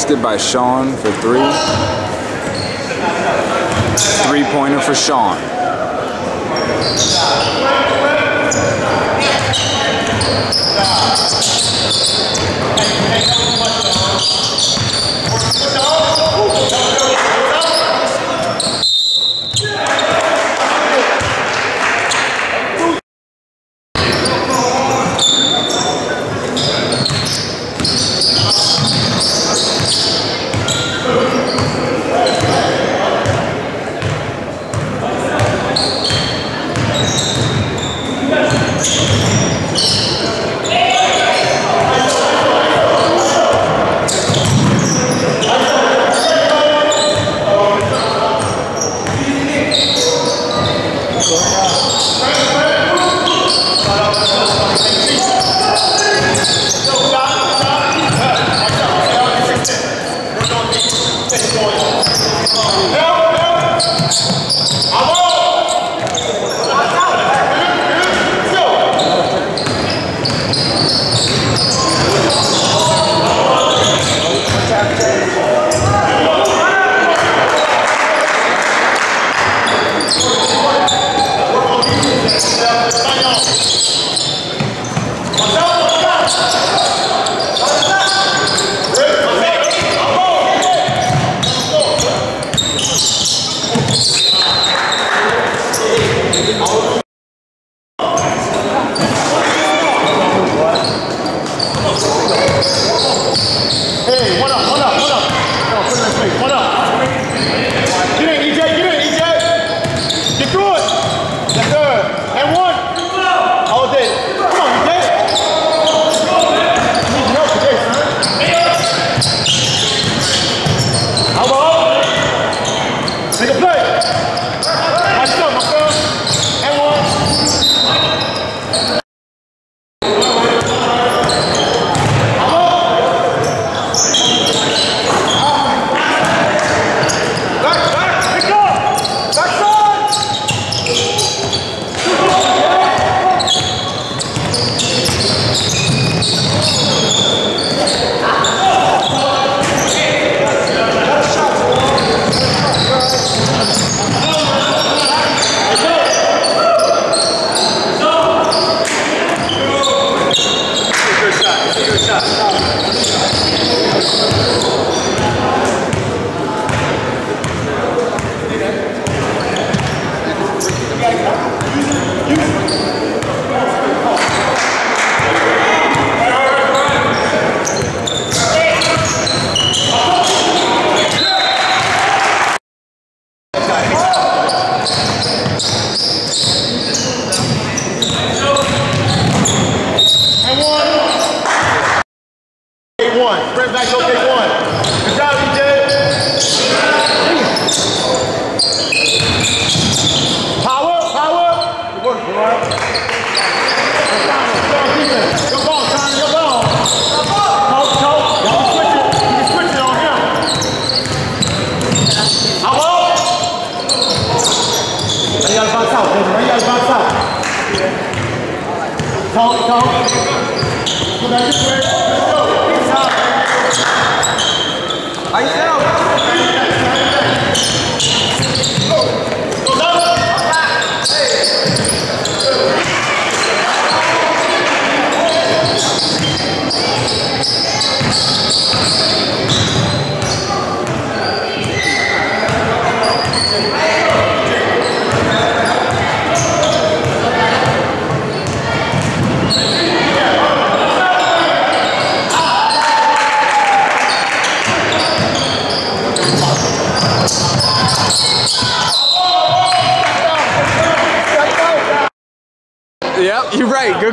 contested by Sean for three. Three pointer for Sean. Alô!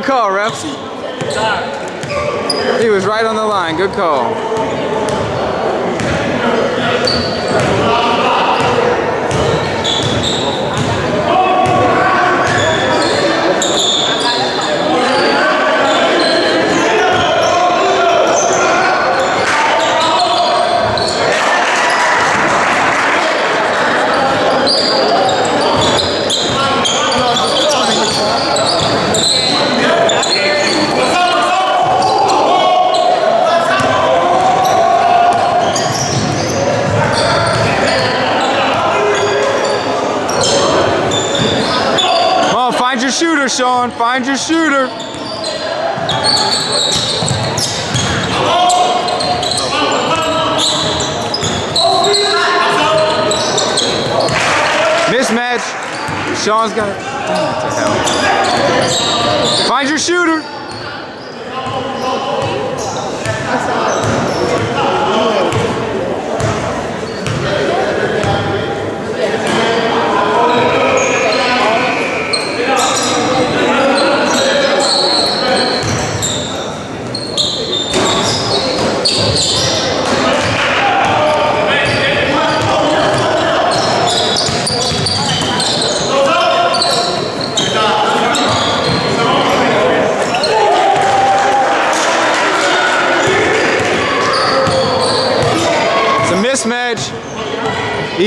call, refs. He was right on the line. Good call. Find your shooter.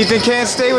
Ethan can't stay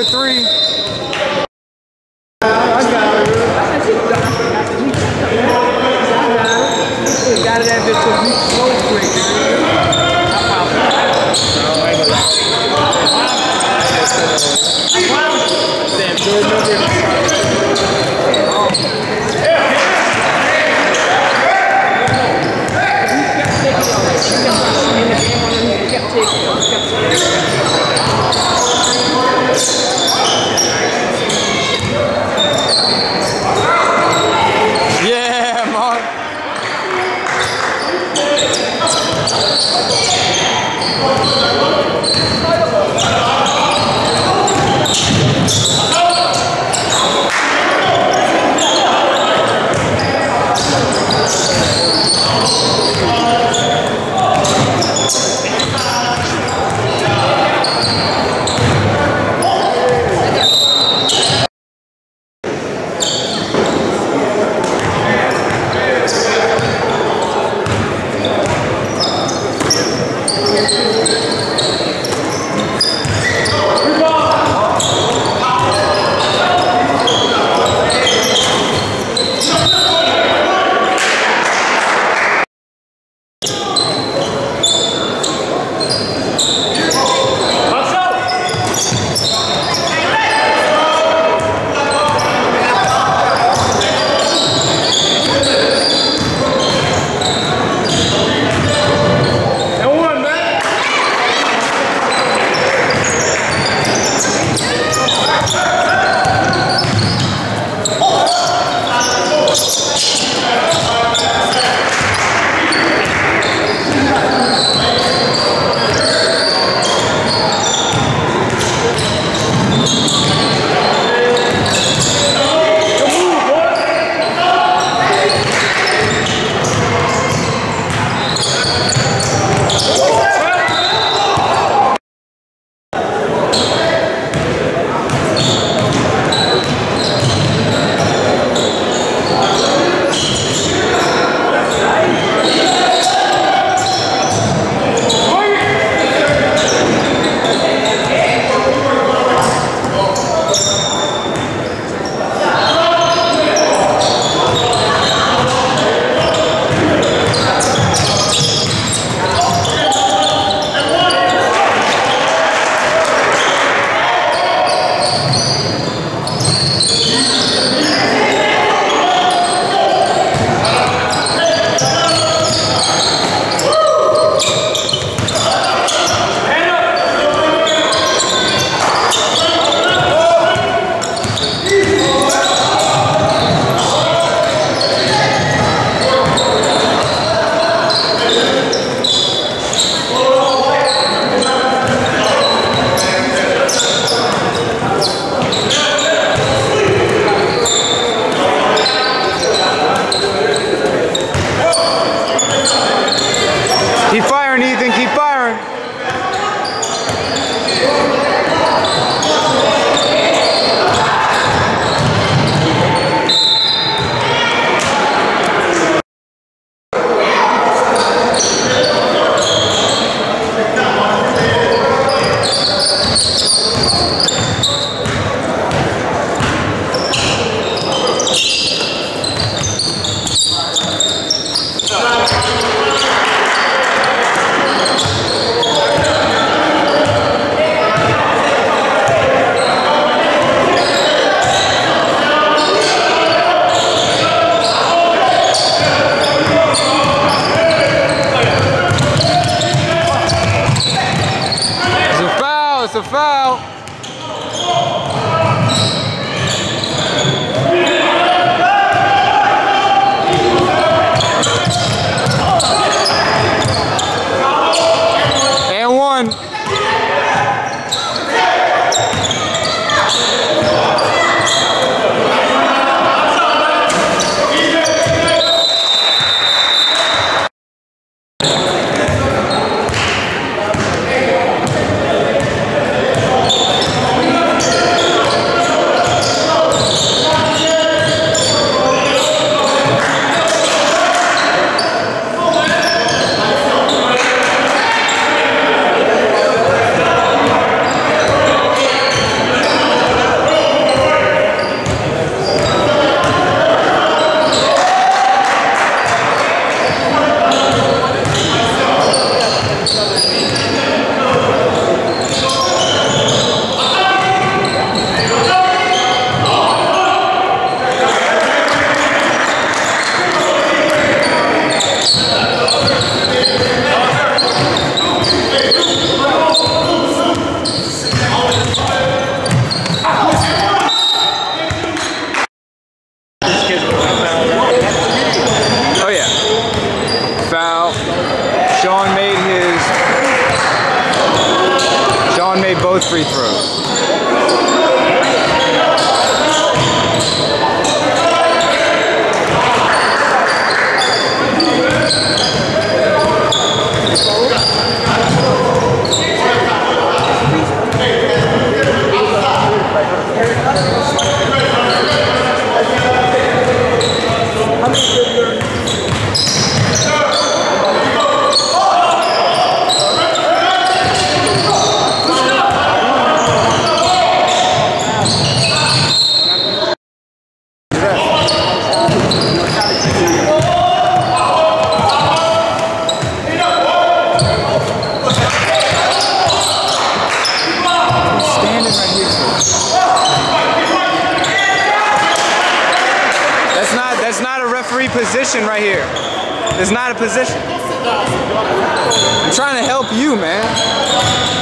I'm trying to help you, man.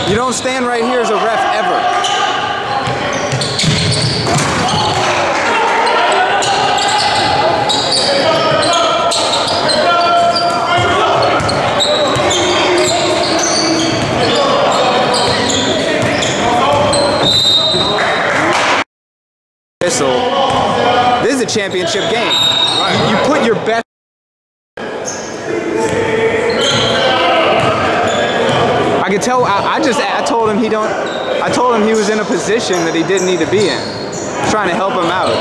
You don't stand right here as a ref ever. This is a championship game. You, you put your best. I tell. I, I just. I told him he don't. I told him he was in a position that he didn't need to be in. Trying to help him out.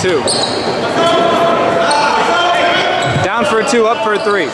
Two. Down for a two, up for a three.